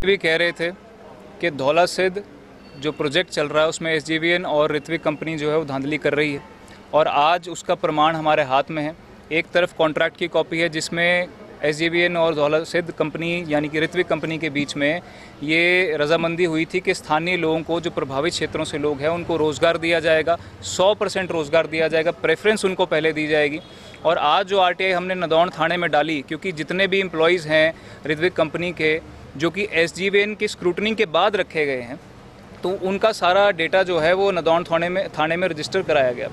भी कह रहे थे कि धौला सिद्ध जो प्रोजेक्ट चल रहा है, उसमें एस और ऋत्विक कंपनी जो है वो धांधली कर रही है। और आज उसका प्रमाण हमारे हाथ में है। एक तरफ़ कॉन्ट्रैक्ट की कॉपी है, जिसमें एस और धौला सिद्ध कंपनी, यानी कि ऋत्विक कंपनी के बीच में ये रजामंदी हुई थी कि स्थानीय लोगों को, जो प्रभावित क्षेत्रों से लोग हैं, उनको रोज़गार दिया जाएगा। 100 परसेंट रोज़गार दिया जाएगा। प्रेफरेंस उनको पहले दी जाएगी। और आज जो आरटीआई हमने नदौन थाने में डाली, क्योंकि जितने भी एम्प्लॉयज़ हैं ऋत्विक कंपनी के जो कि एसजीवीएन की स्क्रूटनिंग के बाद रखे गए हैं तो उनका सारा डेटा जो है वो नदौन थाने में थाने में रजिस्टर कराया गया।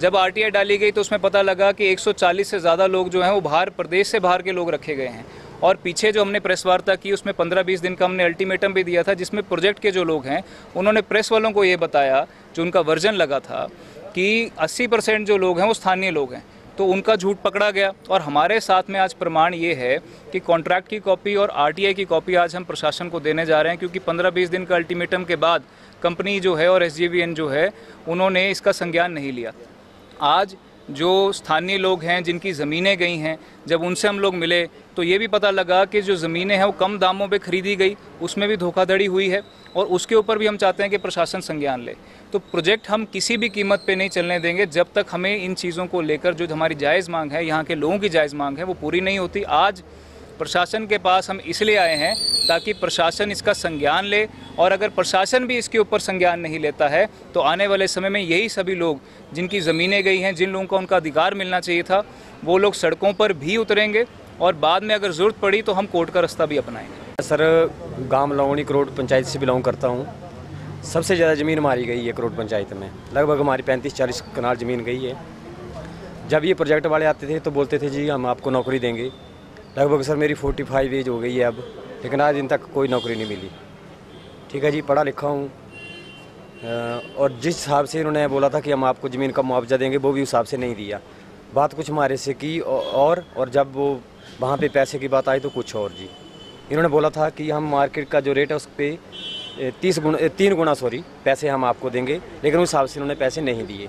जब आर डाली गई तो उसमें पता लगा कि 140 से ज़्यादा लोग जो हैं वो बाहर, प्रदेश से बाहर के लोग रखे गए हैं। और पीछे जो हमने प्रेस वार्ता की, उसमें 15-20 दिन का हमने अल्टीमेटम भी दिया था, जिसमें प्रोजेक्ट के जो लोग हैं, उन्होंने प्रेस वालों को ये बताया, जो उनका वर्जन लगा था, कि 80 परसेंट जो लोग हैं वो स्थानीय लोग हैं। तो उनका झूठ पकड़ा गया। और हमारे साथ में आज प्रमाण ये है कि कॉन्ट्रैक्ट की कॉपी और आरटीआई की कॉपी आज हम प्रशासन को देने जा रहे हैं, क्योंकि 15-20 दिन का अल्टीमेटम के बाद कंपनी जो है और एसजीबीएन जो है, उन्होंने इसका संज्ञान नहीं लिया। आज जो स्थानीय लोग हैं, जिनकी ज़मीनें गई हैं, जब उनसे हम लोग मिले तो ये भी पता लगा कि जो ज़मीनें हैं, वो कम दामों पे खरीदी गई। उसमें भी धोखाधड़ी हुई है और उसके ऊपर भी हम चाहते हैं कि प्रशासन संज्ञान ले। तो प्रोजेक्ट हम किसी भी कीमत पे नहीं चलने देंगे, जब तक हमें इन चीज़ों को लेकर जो हमारी जायज़ मांग है, यहाँ के लोगों की जायज़ मांग है, वो पूरी नहीं होती। आज प्रशासन के पास हम इसलिए आए हैं ताकि प्रशासन इसका संज्ञान ले और अगर प्रशासन भी इसके ऊपर संज्ञान नहीं लेता है तो आने वाले समय में यही सभी लोग जिनकी ज़मीनें गई हैं, जिन लोगों का उनका अधिकार मिलना चाहिए था, वो लोग सड़कों पर भी उतरेंगे और बाद में अगर ज़रूरत पड़ी तो हम कोर्ट का रास्ता भी अपनाएँगे। सर, गाँव लौंगनी करोड़ पंचायत से बिलोंग करता हूँ। सबसे ज़्यादा ज़मीन मारी गई है करोड़ पंचायत में। लगभग हमारी पैंतीस चालीस कनाल ज़मीन गई है। जब ये प्रोजेक्ट वाले आते थे तो बोलते थे, जी, हम आपको नौकरी देंगे। लगभग सर मेरी फोर्टी फाइव एज हो गई है अब, लेकिन आज दिन तक कोई नौकरी नहीं मिली। ठीक है जी, पढ़ा लिखा हूँ। और जिस हिसाब से इन्होंने बोला था कि हम आपको ज़मीन का मुआवजा देंगे, वो भी उस हिसाब से नहीं दिया। बात कुछ हमारे से की और और जब वो वहाँ पे पैसे की बात आई तो कुछ और जी। इन्होंने बोला था कि हम मार्केट का जो रेट है उस पर तीस गुना तीन गुना सॉरी पैसे हम आपको देंगे, लेकिन उस हिसाब से इन्होंने पैसे नहीं दिए।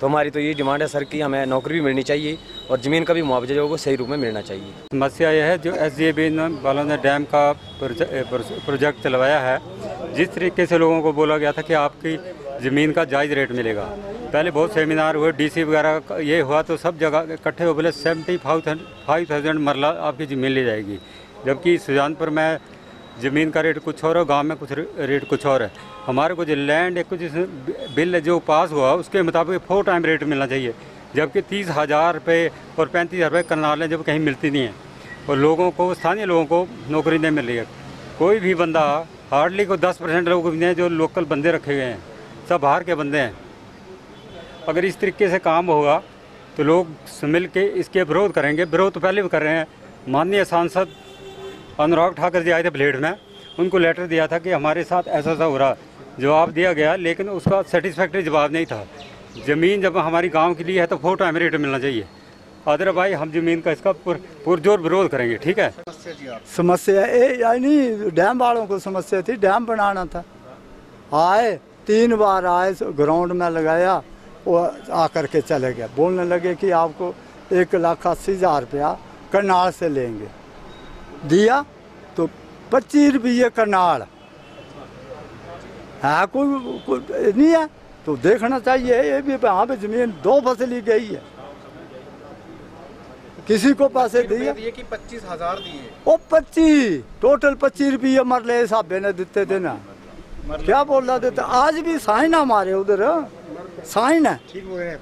तो हमारी तो ये डिमांड है सर कि हमें नौकरी भी मिलनी चाहिए और ज़मीन का भी मुआवजा जो है वो सही रूप में मिलना चाहिए। समस्या यह है जो एस बी वालों ने डैम का प्रोजेक्ट चलवाया है। जिस तरीके से लोगों को बोला गया था कि आपकी ज़मीन का जायज़ रेट मिलेगा। पहले बहुत सेमिनार हुए डीसी वगैरह ये हुआ तो सब जगह इकट्ठे हो बोले सेवेंटी फाइव थाउज़ेंड मरला आपकी ज़मीन ली जाएगी। जबकि सुजानपुर में ज़मीन का रेट कुछ और है, गाँव में कुछ रेट कुछ और है। हमारे को जो लैंड एक कुछ बिल जो पास हुआ, उसके मुताबिक फोर टाइम रेट मिलना चाहिए। जबकि तीस हज़ार रुपये और पैंतीस हज़ार रुपये करनालें जब कहीं मिलती नहीं है। और लोगों को, स्थानीय लोगों को नौकरी नहीं मिल रही है। कोई भी बंदा हार्डली को दस परसेंट लोग हैं जो लोकल बंदे रखे गए हैं। सब बाहर के बंदे हैं। अगर इस तरीके से काम होगा तो लोग मिल के इसके विरोध करेंगे। विरोध तो पहले भी कर रहे हैं। माननीय सांसद अनुराग ठाकर जी आए थे ब्लेड में। उनको लेटर दिया था कि हमारे साथ ऐसा ऐसा हो रहा। जवाब दिया गया लेकिन उसका सेटिस्फैक्ट्री जवाब नहीं था। ज़मीन जब हमारी गाँव के लिए है तो फोर टाइम रेट मिलना चाहिए। अदरवाइज़ हम ज़मीन का इसका पुरजोर विरोध करेंगे ठीक है? समस्या ये यानी डैम वालों को समस्या थी डैम बनाना था। आए तीन बार आए ग्राउंड में लगाया वो आकर के चले गए। बोलने लगे कि आपको एक लाख अस्सी हज़ार रुपया करनाल से लेंगे। दिया तो पच्चीस रुपये करनाल है कोई, कोई नहीं है? तो देखना चाहिए ये भी यहाँ पे ज़मीन दो फसली गई है। किसी को पैसे दिए? दिए कि पच्चीस हज़ार दिए। ओ पच्चीस टोटल पच्चीस रुपये मरले हिसाब ने देते थे ना। क्या बोल रहा देते? आज भी साइन है हमारे उधर। साइन है। हैं।